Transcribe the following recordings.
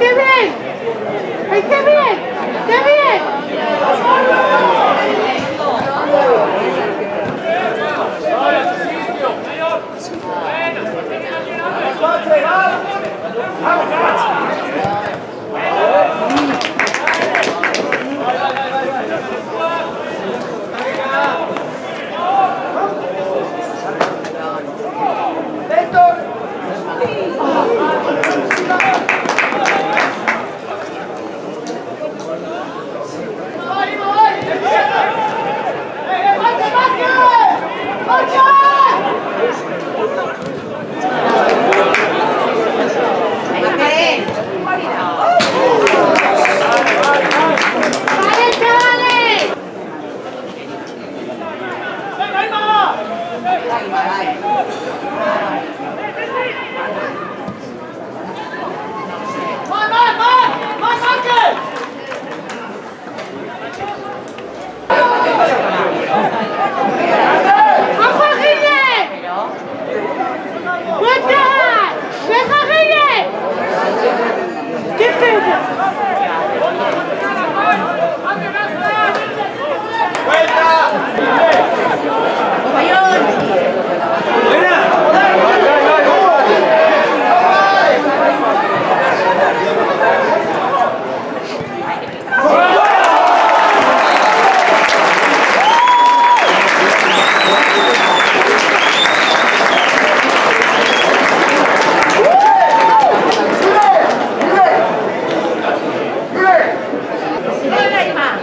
¡Qué bien! ¡Ay, qué bien! ¡Qué bien! ¡Vale, すごいな今。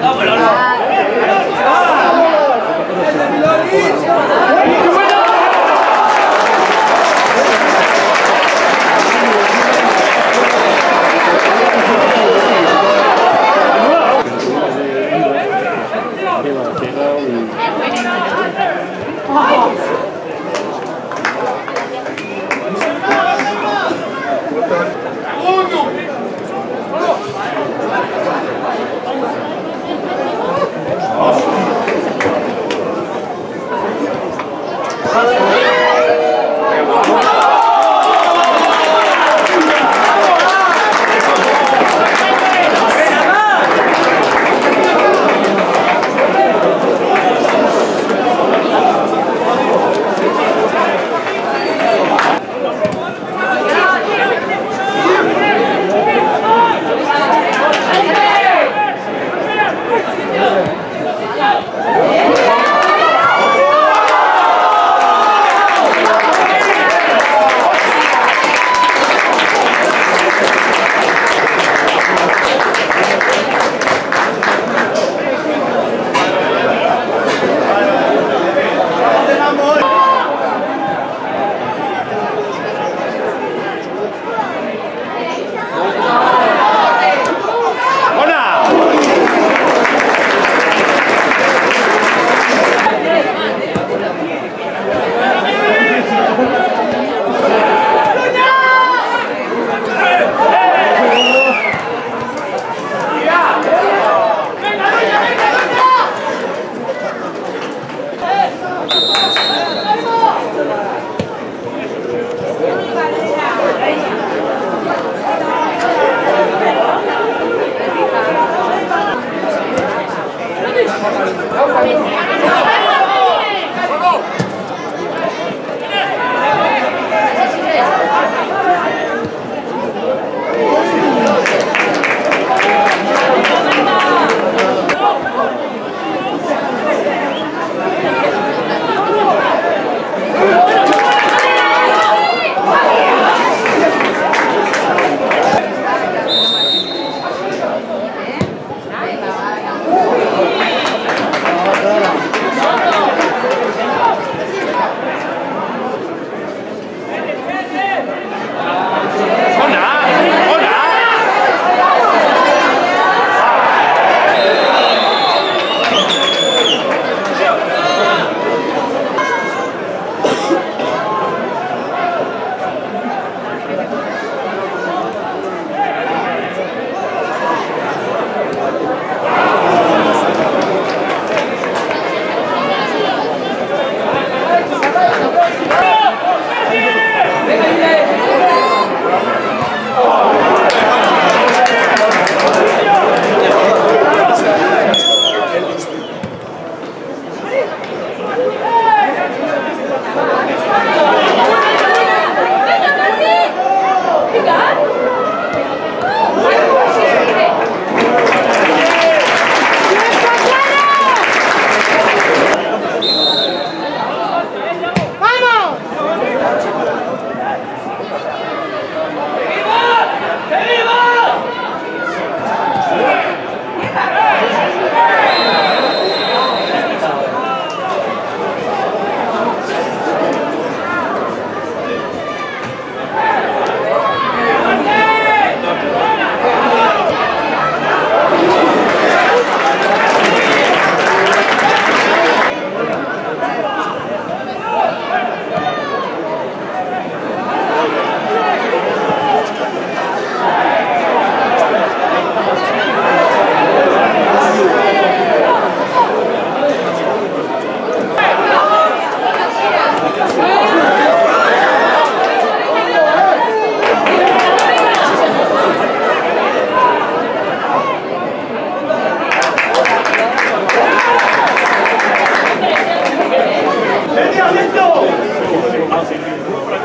No, pero no.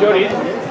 Jody.